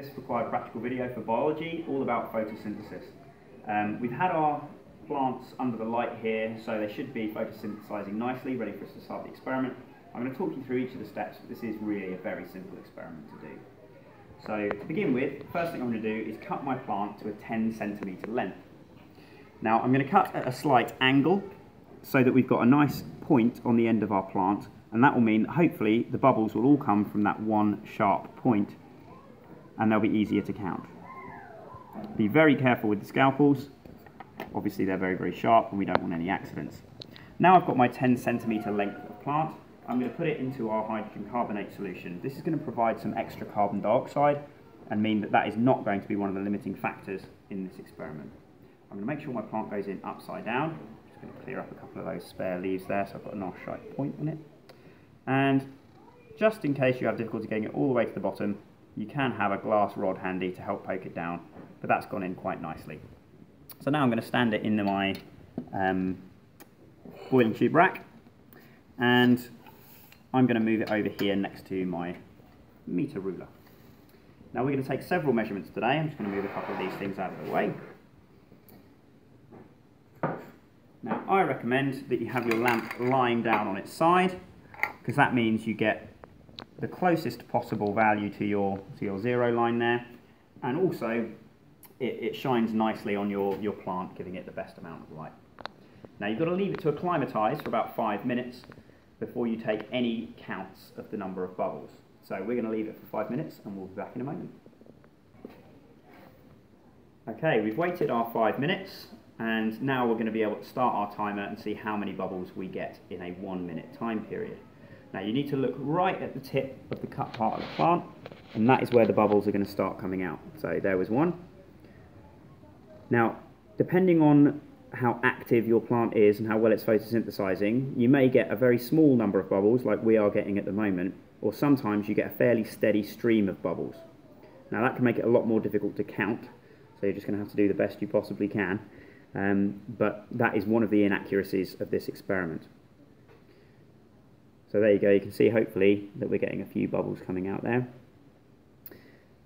This required practical video for biology, all about photosynthesis. Um, we've had our plants under the light here, so they should be photosynthesizing nicely, ready for us to start the experiment. I'm going to talk you through each of the steps, but this is really a very simple experiment to do. So to begin with, first thing I'm going to do is cut my plant to a 10 centimetre length. Now I'm going to cut at a slight angle so that we've got a nice point on the end of our plant and that will mean hopefully the bubbles will all come from that one sharp point and they'll be easier to count. Be very careful with the scalpels. Obviously they're very, very sharp and we don't want any accidents. Now I've got my 10 centimetre length of plant. I'm going to put it into our hydrogen carbonate solution. This is going to provide some extra carbon dioxide and mean that that is not going to be one of the limiting factors in this experiment. I'm going to make sure my plant goes in upside down. Just going to clear up a couple of those spare leaves there so I've got a nice sharp point on it. And just in case you have difficulty getting it all the way to the bottom, you can have a glass rod handy to help poke it down, but that's gone in quite nicely. So now I'm going to stand it into my um, boiling tube rack, and I'm going to move it over here next to my meter ruler. Now we're going to take several measurements today. I'm just going to move a couple of these things out of the way. Now I recommend that you have your lamp lying down on its side because that means you get the closest possible value to your, to your zero line there and also it, it shines nicely on your, your plant giving it the best amount of light. Now you've got to leave it to acclimatise for about five minutes before you take any counts of the number of bubbles. So we're going to leave it for five minutes and we'll be back in a moment. Okay, we've waited our five minutes and now we're going to be able to start our timer and see how many bubbles we get in a one minute time period. Now you need to look right at the tip of the cut part of the plant and that is where the bubbles are going to start coming out. So there was one. Now depending on how active your plant is and how well it's photosynthesizing, you may get a very small number of bubbles like we are getting at the moment or sometimes you get a fairly steady stream of bubbles. Now that can make it a lot more difficult to count so you're just going to have to do the best you possibly can. Um, but that is one of the inaccuracies of this experiment. So there you go, you can see hopefully that we're getting a few bubbles coming out there.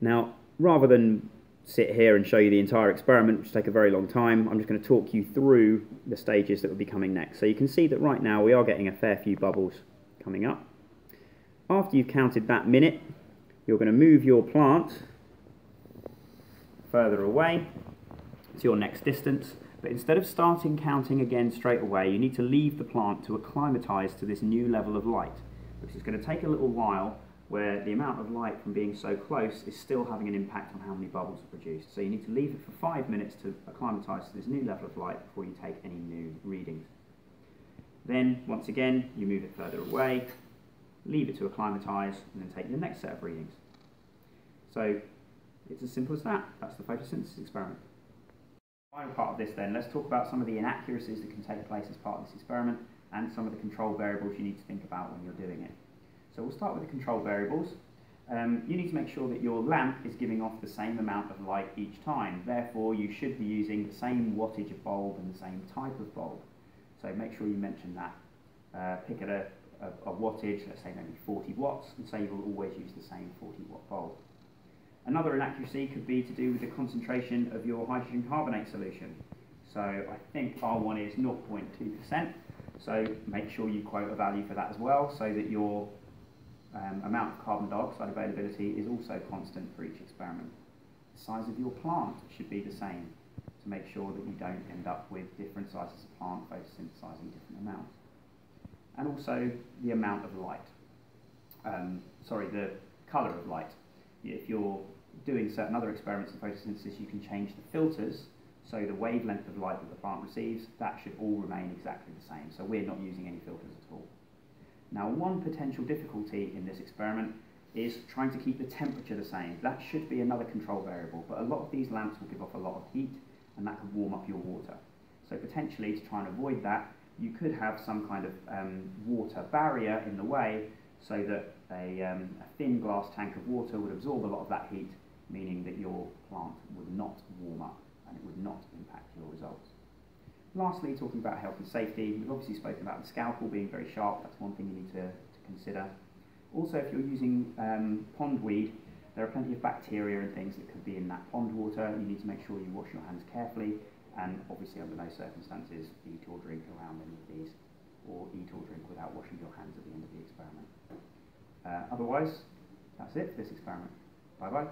Now, rather than sit here and show you the entire experiment, which take a very long time, I'm just going to talk you through the stages that will be coming next. So you can see that right now we are getting a fair few bubbles coming up. After you've counted that minute, you're going to move your plant further away to your next distance but instead of starting counting again straight away, you need to leave the plant to acclimatise to this new level of light, which is going to take a little while where the amount of light from being so close is still having an impact on how many bubbles are produced. So you need to leave it for five minutes to acclimatise to this new level of light before you take any new readings. Then, once again, you move it further away, leave it to acclimatise, and then take the next set of readings. So it's as simple as that. That's the photosynthesis experiment. Final part of this then, let's talk about some of the inaccuracies that can take place as part of this experiment and some of the control variables you need to think about when you're doing it. So we'll start with the control variables. Um, you need to make sure that your lamp is giving off the same amount of light each time. Therefore, you should be using the same wattage of bulb and the same type of bulb. So make sure you mention that. Uh, pick at a, a, a wattage, let's say maybe 40 watts, and say you will always use the same 40 watt bulb. Another inaccuracy could be to do with the concentration of your hydrogen carbonate solution. So I think R1 is 0.2%, so make sure you quote a value for that as well so that your um, amount of carbon dioxide availability is also constant for each experiment. The size of your plant should be the same to make sure that you don't end up with different sizes of plant photosynthesizing different amounts. And also the amount of light. Um, sorry, the colour of light if you're doing certain other experiments in photosynthesis, you can change the filters, so the wavelength of light that the plant receives, that should all remain exactly the same. So we're not using any filters at all. Now, one potential difficulty in this experiment is trying to keep the temperature the same. That should be another control variable, but a lot of these lamps will give off a lot of heat, and that could warm up your water. So potentially, to try and avoid that, you could have some kind of um, water barrier in the way so that a, um, a thin glass tank of water would absorb a lot of that heat, meaning that your plant would not warm up and it would not impact your results. Lastly, talking about health and safety, we've obviously spoken about the scalpel being very sharp, that's one thing you need to, to consider. Also, if you're using um, pondweed, there are plenty of bacteria and things that could be in that pond water. You need to make sure you wash your hands carefully and obviously under no circumstances eat or drink around any of these or eat or drink without washing your hands at the end of the experiment. Uh, otherwise, that's it for this experiment. Bye bye.